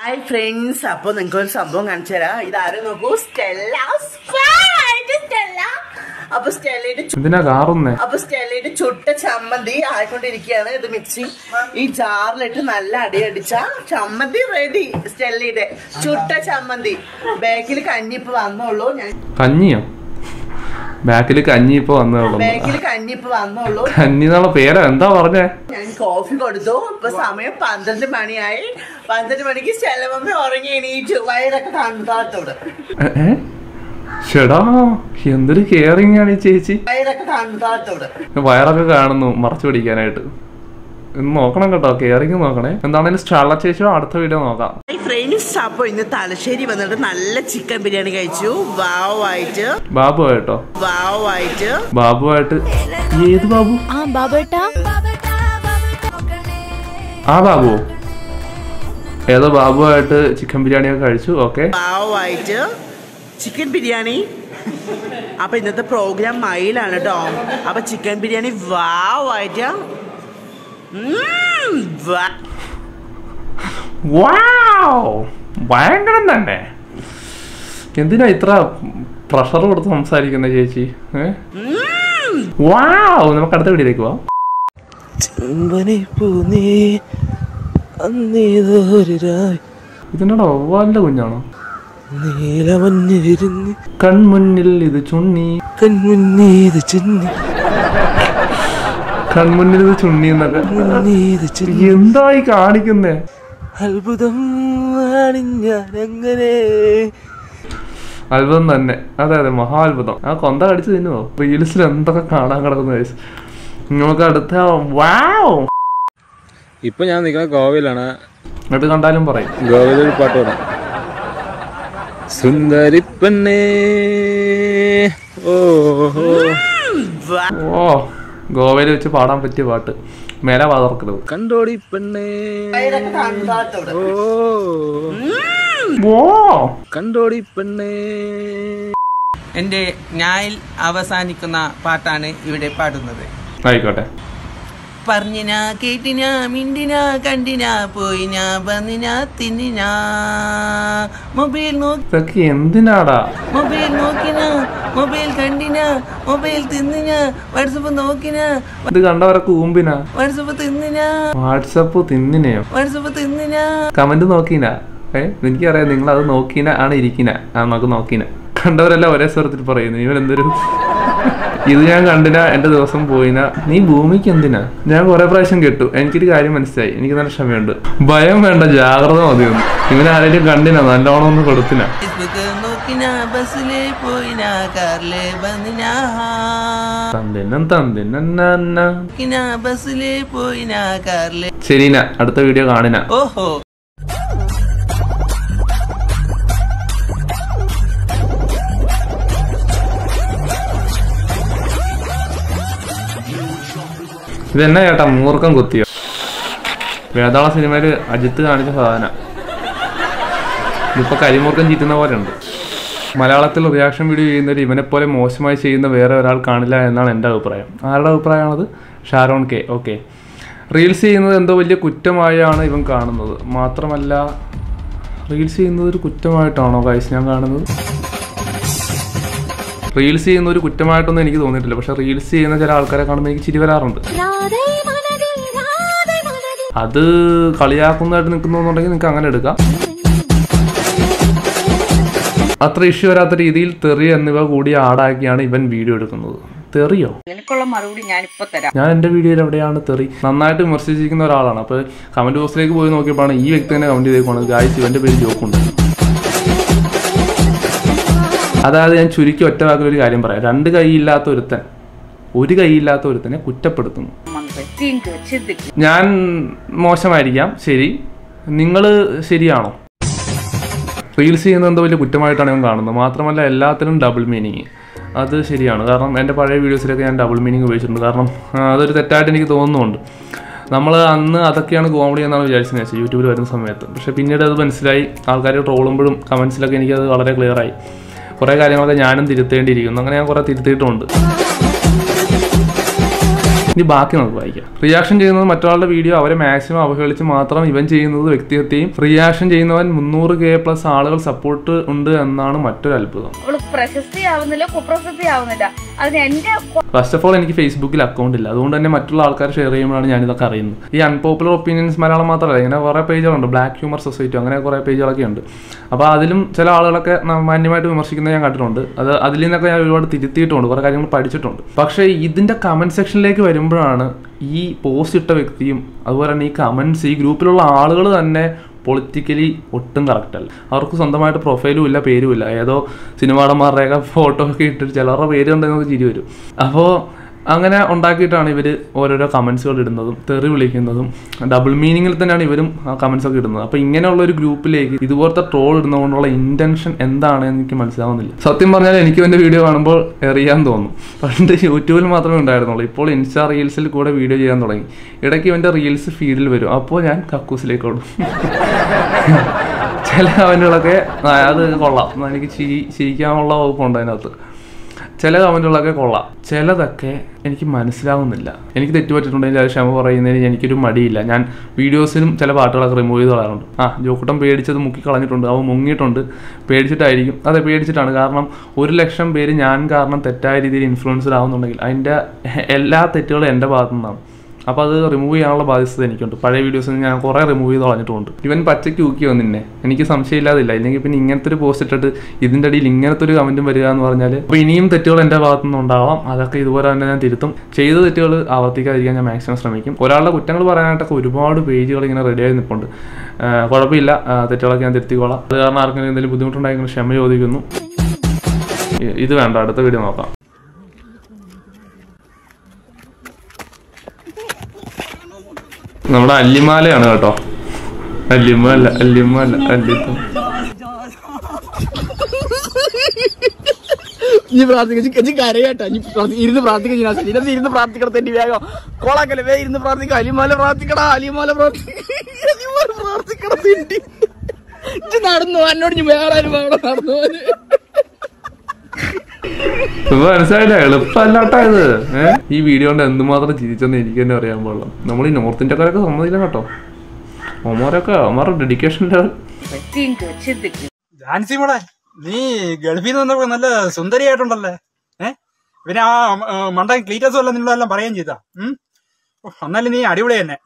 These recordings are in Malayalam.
ഹായ് ഫ്രണ്ട്സ് അപ്പൊ നിങ്ങൾക്ക് ഒരു സംഭവം കാണിച്ചു തരാം. ഇതാരും നോക്കൂ? സ്റ്റെല്ല അപ്പൊ സ്റ്റെല്ലയുടെ അപ്പൊ സ്റ്റെല്ലയുടെ ചുട്ട ചമ്മന്തി ആയിക്കൊണ്ടിരിക്കുകയാണ്. ഇത് മിക്സി ഈ ജാറിലിട്ട് നല്ല അടി അടിച്ച ചമ്മന്തി റെഡി സ്റ്റെല്ലയുടെ ചുട്ട ചമ്മന്തി. ബാക്കിൽ കഞ്ഞിപ്പ് വന്നോളൂ. ഞാൻ കഞ്ഞിയോ? ബാക്കിൽ കഞ്ഞി ഇപ്പൊ വന്നോളൂ കഞ്ഞി എന്നുള്ള പേരാ എന്താ പറഞ്ഞേ? ഞാൻ കോഫി കൊടുത്തു. ഇപ്പൊ സമയം പന്ത്രണ്ട് മണിയായി. പന്ത്രണ്ട് മണിക്ക് ചെലവമ്മ ഉറങ്ങി എണീറ്റു. വയറൊക്കെ കണ്ടാത്തോട്? ചേടാ എന്തൊരു കെയറിങ് ആണ് ഈ ചേച്ചി. വയറൊക്കെ കാണുന്നു മറച്ചു പിടിക്കാനായിട്ട്. നോക്കണം കേട്ടോ കെയറിങ് നോക്കണേ. എന്താണെങ്കിലും സ്റ്റാള ചേച്ചി അടുത്ത വീഡിയോ നോക്കാം. ഫ്രണ്ട്സ് അപ്പൊ ഇന്ന് തലശ്ശേരി വന്നിട്ട് നല്ല ചിക്കൻ ബിരിയാണി കഴിച്ചു. വാവായിട്ട് ബാബു ആയിട്ടോ? വാവായിട്ട് ബാബു ആയിട്ട്. ഏത് ബാബു? ആ ബാബേട്ടാ ആ ബാബു. ഏതോ ബാബു ആയിട്ട് ചിക്കൻ ബിരിയാണി ഒക്കെ കഴിച്ചു ഓക്കെ വാവായിട്ട് ചിക്കൻ ബിരിയാണി. അപ്പൊ ഇന്നത്തെ പ്രോഗ്രാം മയിലാണ് കേട്ടോ അപ്പൊ ചിക്കൻ ബിരിയാണി വാവായിട്ട് ഭയങ്കരം തന്നെ. എന്തിനാ ഇത്ര പ്രഷർ കൊടുത്ത് സംസാരിക്കുന്ന ചേച്ചി? വാവ്. നമുക്ക് അടുത്ത വീട്ടിലേക്ക് പോവാം. ഇതിനോട് ഒവ്വാലിന്റെ കുഞ്ഞാണോ? നീലമഞ്ഞ് വിരിഞ്ഞ് കൺമുന്നിൽ ഇത് ചുണ്ണി. കൺമുന്നിൽ ഇത് ചുണ്ണി. എന്നൊക്കെ ചുണ്ണി. എന്നൊക്കെ എന്തായി കാണിക്കുന്നേ? അത്ഭുതം ഞാനങ്ങനെ അത്ഭുതം തന്നെ. അതെ അതെ മഹാത്ഭുതം. ആ കൊന്ത കടിച്ച് തിന്നുവോ? റീൽസിൽ എന്തൊക്കെ കാണാൻ കിടക്കുന്ന നിങ്ങൾക്ക് നമുക്ക് അടുത്ത വാവ് ഇപ്പൊ ഞാൻ നിൽക്കുന്ന ഗോവയിലാണ്. എന്നിട്ട് കണ്ടാലും പറയും. ഗോവയിൽ ഒരു പാട്ട് പാടാം. സുന്ദരി പെണ്ണേ ഓ വാ- ഓ ഗോവയിൽ വെച്ച് പാടാൻ പറ്റിയ പാട്ട്. മേലെ വാതർക്കരുത് കണ്ടോടി പെണ്ണേ. ഓ. ഓ കണ്ടോടി പെണ്ണേ. എന്റെ ഞായിൽ അവസാനിക്കുന്ന പാട്ടാണ് ഇവിടെ പാടുന്നത്. ആയിക്കോട്ടെ. പറഞ്ഞിന കേട്ടിനാ മിണ്ടിനാ കണ്ടിനാ പോയിനാ വന്നിന തിന്നിനാ. മൊബൈൽ നോക്കി എന്തിനാടാ? മൊബൈൽ നോക്കിന മൊബൈൽ കണ്ടിന മൊബൈൽ തിന്നിന വാട്സപ്പ് നോക്കിന. ഇത് കണ്ടവരൊക്കെ ഊമ്പിനാ? വാട്സപ്പ് തിന്നിന. വാട്സപ്പ് തിന്നിനെയോ വാട്സപ്പ് തിന്നിന. കമന്റ് നോക്കിനാ? ഏ എനിക്കറിയാം നിങ്ങൾ അത് നോക്കീന ആണ് ഇരിക്കിന ആ നമുക്ക് നോക്കിന. കണ്ടവരെല്ലാം ഒരേ സ്വരത്തിൽ പറയുന്നു. ഇവൻ എന്തൊരു ഇത് ഞാൻ കണ്ടിന എന്റെ ദിവസം പോയിന. നീ ഭൂമിക്ക് എന്തിനാ? ഞാൻ കുറെ പ്രാവശ്യം കേട്ടു. എനിക്കൊരു കാര്യം മനസ്സിലായി. എനിക്ക് നല്ല ക്ഷമയുണ്ട്. ഭയം വേണ്ട ജാഗ്രത മതി ഇവൻ ആരെങ്കിലും കണ്ടിന? നല്ലോണം ഒന്ന് കൊടുത്തിന. ശരിന അടുത്ത വീഡിയോ കാണിന. ഓഹോ. ഇതെന്നാ ചേട്ടാ മൂർക്കം കുത്തിയോ? വേതാള സിനിമയിൽ അജിത്ത് കാണിച്ച സാധന. ഇതിപ്പോ കരിമൂർക്കം ചീറ്റുന്ന പോലെ ഉണ്ട് മലയാളത്തിൽ റിയാക്ഷൻ വീഡിയോ ചെയ്യുന്നവർ ഇവനെ പോലെ മോശമായി ചെയ്യുന്ന വേറെ ഒരാൾ കാണില്ല എന്നാണ് എന്റെ അഭിപ്രായം. ആരുടെ അഭിപ്രായമാണത്? ഷാരോൺ കെ. ഓക്കെ. റീൽസ് ചെയ്യുന്നത് എന്തോ വലിയ കുറ്റമായാണ് ഇവൻ കാണുന്നത്. മാത്രമല്ല റീൽസ് ചെയ്യുന്നത് ഒരു കുറ്റമായിട്ടാണോ ഗൈസ് ഞാൻ കാണുന്നത്? റീൽസ് ചെയ്യുന്ന ഒരു കുറ്റമായിട്ടൊന്നും എനിക്ക് തോന്നിയിട്ടില്ല. പക്ഷെ റീൽസ് ചെയ്യുന്ന ചില ആൾക്കാരെ കാണുമ്പോൾ എനിക്ക് ചിരി വരാറുണ്ട്. അത് കളിയാക്കുന്നതായിട്ട് നിൽക്കുന്നുണ്ടെങ്കിൽ നിങ്ങൾക്ക് അങ്ങനെ എടുക്കാം. അത്ര ഇഷ്യൂ വരാത്ത രീതിയിൽ തെറി എന്നിവ കൂടി ആടാക്കിയാണ് ഇവൻ വീഡിയോ എടുക്കുന്നത്. തെറിയോ? നിനക്കുള്ള മറുപടി ഞാനിപ്പോ തരാം. ഞാൻ എന്റെ വീഡിയോയിൽ എവിടെയാണ് തെറി? നന്നായിട്ട് വിമർശിച്ചിരിക്കുന്ന ഒരാളാണ്. അപ്പൊ കമന്റ് ബോക്സിലേക്ക് പോയി നോക്കിയപ്പോഴാണ് ഈ വ്യക്തി തന്നെ കമന്റ് ചെയ്തേക്കാണ് ഗായ്സ് ഇവന്റെ പേര് ജോക്കുണ്ട്. അതായത് ഞാൻ ചുരുക്കി ഒറ്റ വാക്കിൽ ഒരു കാര്യം പറയാം. രണ്ട് കൈയില്ലാത്ത ഒരുത്തൻ ഒരു കൈയില്ലാത്ത ഒരുത്തനെ കുറ്റപ്പെടുത്തുന്നു. ഞാൻ മോശമായിരിക്കാം ശരി. നിങ്ങൾ ശരിയാണോ? റീൽസ് ചെയ്യുന്നത് എന്തോ വലിയ കുറ്റമായിട്ടാണ് ഞാൻ കാണുന്നത്. മാത്രമല്ല എല്ലാത്തിനും ഡബിൾ മീനിങ് അത് ശരിയാണ്. കാരണം എന്റെ പഴയ വീഡിയോസിലൊക്കെ ഞാൻ ഡബിൾ മീനിങ് ഉപയോഗിച്ചിട്ടുണ്ട്. കാരണം അതൊരു തെറ്റായിട്ട് എനിക്ക് തോന്നുന്നുണ്ട്. നമ്മൾ അന്ന് അതൊക്കെയാണ് കോമഡി എന്നാണ് വിചാരിച്ചത് വെച്ചാൽ യൂട്യൂബിൽ വരുന്ന സമയത്ത്. പക്ഷേ പിന്നീട് അത് മനസ്സിലായി. ആൾക്കാർ ട്രോളുമ്പോഴും കമൻസിലൊക്കെ എനിക്കത് വളരെ ക്ലിയറായി കുറേ കാര്യങ്ങളൊക്കെ ഞാനും തിരുത്തേണ്ടിയിരിക്കുന്നു. അങ്ങനെ ഞാൻ കുറേ തിരുത്തിയിട്ടുമുണ്ട് ഇനി ബാക്കി നമുക്ക് വായിക്കാം. റിയാക്ഷൻ ചെയ്യുന്നത് മറ്റൊരാളുടെ വീഡിയോ അവരെ മാക്സിമം അവഹേളിച്ച് മാത്രം ഇവൻ ചെയ്യുന്നത് വ്യക്തിഹത്യയും റിയാക്ഷൻ ചെയ്യുന്നവൻ മുന്നൂറ് കെ പ്ലസ് ആളുകൾ സപ്പോർട്ട് ഉണ്ട് എന്നാണ് മറ്റൊരു അത്ഭുതം പ്രശസ്തി ആവുന്നില്ല കുപ്രസിദ്ധി ആവുന്നില്ല ഫസ്റ്റ് ഓഫ് ഓൾ എനിക്ക് ഫേസ്ബുക്കിൽ അക്കൗണ്ട് ഇല്ല. അതുകൊണ്ട് തന്നെ മറ്റുള്ള ആൾക്കാർ ഷെയർ ചെയ്യുമ്പോഴാണ് ഞാനിതൊക്കെ അറിയുന്നത്. ഈ അൺപോപ്പുലർ ഒപ്പീനിയൻസ് മലയാളം മാത്രമല്ല ഇങ്ങനെ കുറേ പേജുകളുണ്ട് ബ്ലാക്ക് ഹ്യൂമർ സൊസൈറ്റി അങ്ങനെ കുറേ പേജുകളൊക്കെ ഉണ്ട്. അപ്പോൾ അതിലും ചില ആളുകളൊക്കെ മാന്യമായിട്ട് വിമർശിക്കുന്നത് ഞാൻ കണ്ടിട്ടുണ്ട്. അത് അതിൽ നിന്നൊക്കെ ഞാൻ ഒരുപാട് തിരുത്തിയിട്ടുണ്ട്. കുറേ കാര്യങ്ങൾ പഠിച്ചിട്ടുണ്ട്. പക്ഷേ ഇതിന്റെ കമന്റ് സെക്ഷനിലേക്ക് വരുമ്പോഴാണ് ഈ പോസ്റ്റ് ഇട്ട വ്യക്തിയും അതുപോലെ തന്നെ ഈ കമന്റ്സ് ഈ ഗ്രൂപ്പിലുള്ള ആളുകൾ തന്നെ പൊളിറ്റിക്കലി ഒട്ടും കറക്റ്റ് അല്ല. അവർക്ക് സ്വന്തമായിട്ട് പ്രൊഫൈലും ഇല്ല പേരും ഇല്ല. ഏതോ സിനിമാടന്മാരുടെയൊക്കെ ഫോട്ടോ ഒക്കെ ഇട്ടിട്ട് ചിലരുടെ പേര് കണ്ടെങ്കിൽ നമുക്ക് ചിരി വരും. അപ്പോൾ അങ്ങനെ ഉണ്ടാക്കിയിട്ടാണ് ഇവർ ഓരോരോ കമൻസുകൾ ഇടുന്നതും തെറി വിളിക്കുന്നതും ഡബിൾ മീനിങ്ങിൽ തന്നെയാണ് ഇവരും ആ കമൻസ് ഒക്കെ ഇടുന്നത്. അപ്പോൾ ഇങ്ങനെയുള്ള ഒരു ഗ്രൂപ്പിലേക്ക് ഇതുപോലത്തെ ട്രോൾ ഇടുന്നതുകൊണ്ടുള്ള ഇന്റൻഷൻ എന്താണ് എനിക്ക് മനസ്സിലാവുന്നില്ല. സത്യം പറഞ്ഞാൽ എനിക്ക് എന്റെ വീഡിയോ കാണുമ്പോൾ എറിയാൻ തോന്നും. പണ്ട് യൂട്യൂബിൽ മാത്രമേ ഉണ്ടായിരുന്നുള്ളൂ. ഇപ്പോൾ ഇൻസ്റ്റാ റീൽസിൽ കൂടെ വീഡിയോ ചെയ്യാൻ തുടങ്ങി. ഇടയ്ക്ക് ഇവന്റെ റീൽസ് ഫീഡിൽ വരും. അപ്പോൾ ഞാൻ കക്കൂസിലേക്ക് ഓടും. ചില അവനുകളൊക്കെ അത് കൊള്ളാം. എനിക്ക് ചിരി ചിരിക്കാനുള്ള വകുപ്പുണ്ട് അതിനകത്ത്. ചില കമന്റുകളൊക്കെ കൊള്ളാം. ചിലതൊക്കെ എനിക്ക് മനസ്സിലാവുന്നില്ല. എനിക്ക് തെറ്റുപറ്റിട്ടുണ്ടെങ്കിൽ അത് ക്ഷമ പറയുന്നതിന് എനിക്കൊരു മടിയില്ല. ഞാൻ വീഡിയോസിലും ചില പാട്ടുകളൊക്കെ റിമൂവ് ചെയ്ത് കളയാറുണ്ട്. ആ ജോക്കുട്ടം പേടിച്ചത് മുക്കി കളഞ്ഞിട്ടുണ്ട് അവൻ മുങ്ങിയിട്ടുണ്ട്. പേടിച്ചിട്ടായിരിക്കും. അതെ പേടിച്ചിട്ടാണ്. കാരണം ഒരു ലക്ഷം പേര് ഞാൻ കാരണം തെറ്റായ രീതിയിൽ ഇൻഫ്ലുവൻസ്ഡ് ആവുന്നുണ്ടെങ്കിൽ അതിന്റെ എല്ലാ തെറ്റുകളും എന്റെ ഭാഗത്തു നിന്നാണ് അപ്പോൾ അത് റിമൂവ് ചെയ്യാനുള്ള ബാധ്യത എനിക്കുണ്ട്. പഴയ വീഡിയോസ് ഞാൻ കുറേ റിമൂവ് ചെയ്ത് കളഞ്ഞിട്ടുണ്ട് ഇവൻ പച്ചയ്ക്ക് ഊക്കി വന്നിന്നെ എനിക്ക് സംശയമില്ലാതില്ല. ഇല്ലെങ്കിൽ പിന്നെ ഇങ്ങനത്തെ ഒരു പോസ്റ്റ് ഇട്ടിട്ട് ഇതിന്റെ അടിയിൽ ഇങ്ങനത്തെ ഒരു കമന്റും വരിക എന്ന് പറഞ്ഞാൽ അപ്പോൾ ഇനിയും തെറ്റുകൾ എന്റെ ഭാഗത്തു നിന്നുണ്ടാവാം അതൊക്കെ ഇതുപോലെ തന്നെ ഞാൻ തിരുത്തും. ചെയ്ത തെറ്റുകൾ ആവർത്തിക്കാതിരിക്കാൻ ഞാൻ മാക്സിമം ശ്രമിക്കും. ഒരാളുടെ കുറ്റങ്ങൾ പറയാനായിട്ടൊക്കെ ഒരുപാട് പേജുകൾ ഇങ്ങനെ റെഡിയായി നിൽപ്പുണ്ട് കുഴപ്പമില്ല തെറ്റുകളൊക്കെ ഞാൻ തിരുത്തിക്കോളാം. അത് കാരണം ആർക്കെങ്കിലും എന്തെങ്കിലും ബുദ്ധിമുട്ടുണ്ടായെങ്കിൽ ക്ഷമ ചോദിക്കുന്നു. ഇത് വേണ്ട. അടുത്ത വീഡിയോ നോക്കാം. നമ്മുടെ അല്ലിമാലയാണ് കേട്ടോ. അല്ലിമല അല്ല അല്ലി അല്ല പ്രാർത്ഥിക്കും കരയാട്ടോ. നീ ഇരുന്ന് പ്രാർത്ഥിക്കും ജിനാസ് ഇരുന്ന് പ്രാർത്ഥിക്കണം തെറ്റി വേഗം. കോളാക്കല്ലേ വേ ഇരുന്ന് പ്രാർത്ഥിക്കാം. അലിമാല പ്രാർത്ഥിക്കടാ അലിമാല പ്രാർത്ഥിക്ക അലിമാല പ്രാർത്ഥിക്കണം ഇജ്ജ് നടന്നു എന്നോട് ഇനി വേറെ ആരും വേണം നടന്നു മനസ്സിലായില്ല? എളുപ്പമല്ലാട്ടാ ഇത് ഈ വീഡിയോ കൊണ്ട് എന്തുമാത്രം ചിരിച്ചെന്ന് എനിക്ക് തന്നെ അറിയാൻ പാടില്ല. നമ്മൾ ഈ നോർത്ത് ഇന്ത്യക്കാരൊക്കെ സമ്മതിക്കാം കേട്ടോ. ഒമാരൊക്കെ ഒമാരുടെ ഡെഡിക്കേഷൻ ജാൻസി മോളെ നീ ഗൾഫിൽ നിന്ന് വന്നപ്പോ നല്ല സുന്ദരിയായിട്ടുണ്ടല്ലേ? ഏഹ് പിന്നെ ആ മണ്ടൻ ക്ലീറ്റസും എല്ലാം നിങ്ങളെല്ലാം പറയുകയും ചെയ്താ. ഉം? എന്നാലും നീ അടിപൊളി തന്നെ.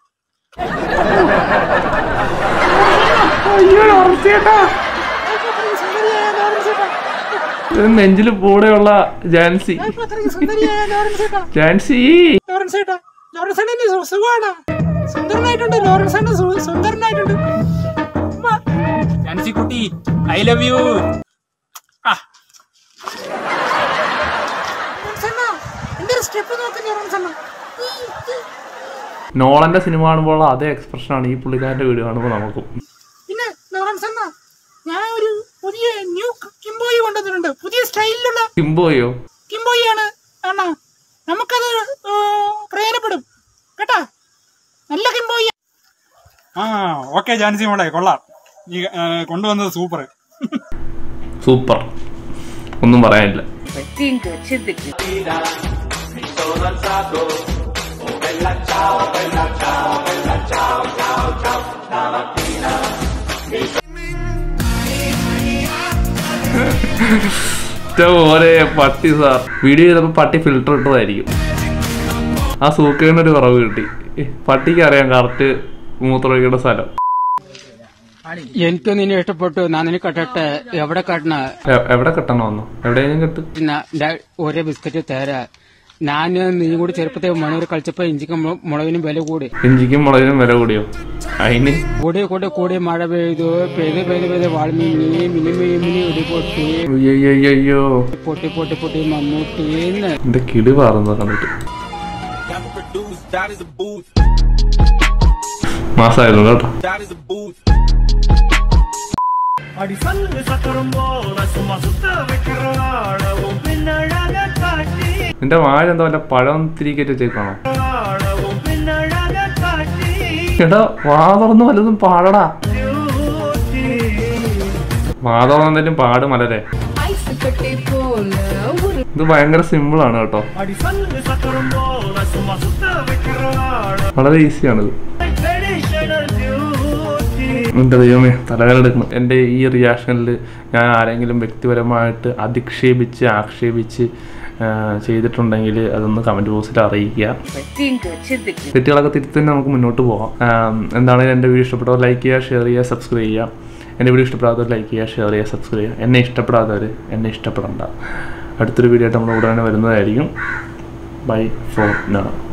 നെഞ്ചിൽ കൂടെയുള്ള ജാൻസി. ജാൻസി. ലോറൻസ് ഏട്ടാ ലോറൻസ് ഏട്ടന് സു- സുഖമാണ്? സുന്ദരനായിട്ടുണ്ട് ലോറൻസ് ഏട്ടൻ സു- സുന്ദരനായിട്ടുണ്ട്. ഉമ്മ. ജാൻസി കുട്ടി ഐ ലവ് യു. നോളന്റെ സിനിമ കാണുമ്പോൾ അതേ എക്സ്പ്രഷനാണ് ഈ പുള്ളിക്കാരന്റെ വീട് കാണുമ്പോൾ നമുക്കും. പിന്നെ ലോറൻസ് ഞാൻ ഒരു പുതിയ ന്യൂ കിംബോയി കൊണ്ടുവന്നിട്ടുണ്ട്. പുതിയ സ്റ്റൈലിലുള്ള കിംബോയോ കിംബോയിയാണ് അണ്ണാ നമുക്കത് പ്രയോജനപ്പെടും. കേട്ടാ? നല്ല കിംബോയി ആ. ഓക്കെ ജാൻസി മോളെ കൊള്ളാം. നീ കൊണ്ടുവന്നത് സൂപ്പർ സൂപ്പർ ഒന്നും പറയാനില്ല. തിങ്ക് ചിന്തിക്ക് ഓരേ പട്ടി സാർ വീഡിയോ ചെയ്തപ്പോൾ പട്ടി ഫിൽറ്റർ ഇട്ടതായിരിക്കും. ആ സൂക്കേനൊരു ഒരു കുറവ് കിട്ടി. പട്ടിക്ക് അറിയാം കറക്റ്റ് മൂത്രമൊഴിക്കേണ്ട സ്ഥലം. എനിക്ക് നിന്നെ ഇഷ്ടപ്പെട്ടു. ഞാൻ നിന്നെ കെട്ടട്ടെ. എവിടെ കെട്ടണ? എവിടെ കെട്ടണമെന്നോ എവിടെയെങ്കിലും കെട്ട്. ഒരേ ബിസ്ക്കറ്റ് തരാ. ഞാൻ നീ കൂടി ചെറുപ്പത്തെ മണിയൂർ കളിച്ചപ്പോ ഇഞ്ചിക്കും മുളകിനും വില കൂടി. ഇഞ്ചിക്കും മുളകിനും വില കൂടിയോ? അതിന് കൂടി കൂടി കൂടി മഴ പെയ്തു. പെയ്ത് പെയ്ത് പെയ്ത് വാൾമീനി മിനി മിനി പൊട്ടി. അയ്യോ പൊട്ടി പൊട്ടി പൊട്ടി മമ്മൂട്ടിന്ന്. എന്റെ കണ്ടിട്ട്. മാസായിരുന്നു കേട്ടോ. നിന്റെ വാഴ എന്താ വല്ല പഴം തിരികേറ്റ് വെച്ചേക്കാണോ എടാ വാ തുറന്ന് വല്ലതും പാടടാ. വാ എന്തെങ്കിലും പാട് മലരെ ഇത് ഭയങ്കര സിമ്പിൾ ആണ് കേട്ടോ. വളരെ ഈസിയാണിത്. എന്റെ ദൈവമേ തലകളെടുക്കണം എന്റെ ഈ റിയാക്ഷനിൽ ഞാൻ ആരെങ്കിലും വ്യക്തിപരമായിട്ട് അധിക്ഷേപിച്ച് ആക്ഷേപിച്ച് ചെയ്തിട്ടുണ്ടെങ്കിൽ അതൊന്ന് കമന്റ് ബോക്സിൽ അറിയിക്കുക. തെറ്റുകളൊക്കെ തിരുത്തി തന്നെ നമുക്ക് മുന്നോട്ട് പോകാം എന്താണ് എന്താണെങ്കിലും എന്റെ വീഡിയോ ഇഷ്ടപ്പെട്ടവർ ലൈക്ക് ചെയ്യുക ഷെയർ ചെയ്യുക സബ്സ്ക്രൈബ് ചെയ്യുക. എന്റെ വീഡിയോ ഇഷ്ടപ്പെടാത്തവർ ലൈക്ക് ചെയ്യുക ഷെയർ ചെയ്യുക സബ്സ്ക്രൈബ് ചെയ്യുക. എന്നെ ഇഷ്ടപ്പെടാത്തവർ എന്നെ ഇഷ്ടപ്പെടണ്ട. അടുത്തൊരു വീഡിയോ ആയിട്ട് നമ്മൾ ഉടനെ വരുന്നതായിരിക്കും. Bye for now.